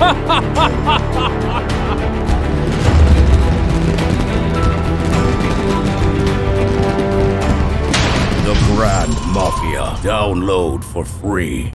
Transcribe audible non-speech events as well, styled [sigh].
[laughs] The Grand Mafia. Download for free.